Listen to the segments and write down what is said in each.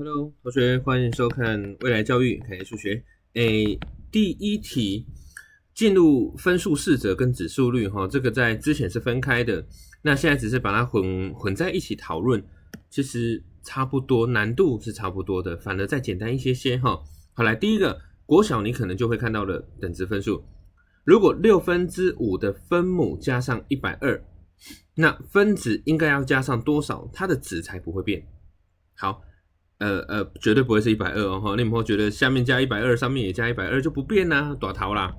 Hello，同学，欢迎收看未来教育凯数学。诶，第一题进入分数式则跟指数率哈，这个在之前是分开的，那现在只是把它混混在一起讨论，其实差不多，难度是差不多的，反而再简单一些些哈。好来，第一个国小你可能就会看到了等值分数，如果六分之五的分母加上一百二，那分子应该要加上多少，它的值才不会变？好。呃呃，绝对不会是一百二哦哈！你们会觉得下面加一百二，上面也加一百二就不变呐，短逃啦。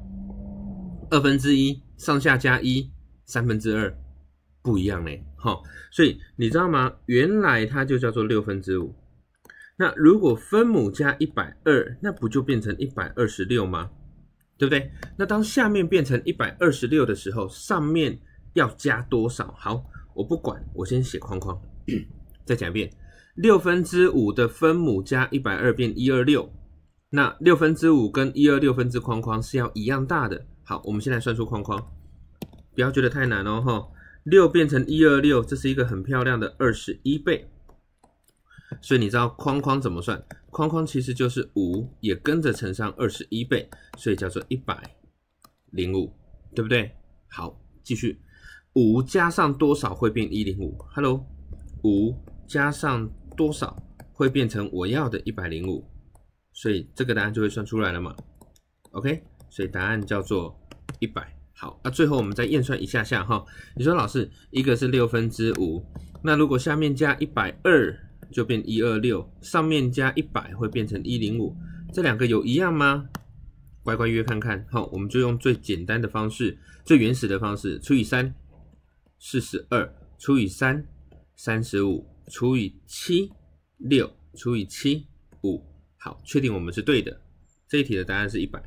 二分之一上下加一，三分之二不一样嘞哈！所以你知道吗？原来它就叫做六分之五。那如果分母加一百二，那不就变成一百二十六吗？对不对？那当下面变成一百二十六的时候，上面要加多少？好，我不管，我先写框框，再讲一遍。六分之五的分母加一百二变一二六，那六分之五跟一二六分之框框是要一样大的。好，我们现在算出框框，不要觉得太难哦哈。六变成一二六，这是一个很漂亮的二十一倍。所以你知道框框怎么算？框框其实就是五也跟着乘上二十一倍，所以叫做一百零五，对不对？好，继续，五加上多少会变一零五？Hello，五加上。多少会变成我要的一百零五？所以这个答案就会算出来了嘛？OK，所以答案叫做一百。好，那最后我们再验算一下下哈。你说老师，一个是六分之五，那如果下面加一百二就变一二六，上面加一百会变成一零五，这两个有一样吗？乖乖约看看。好，我们就用最简单的方式，最原始的方式，除以三，四十二，除以三，三十五。除以七六除以七五，好，确定我们是对的。这一题的答案是一百。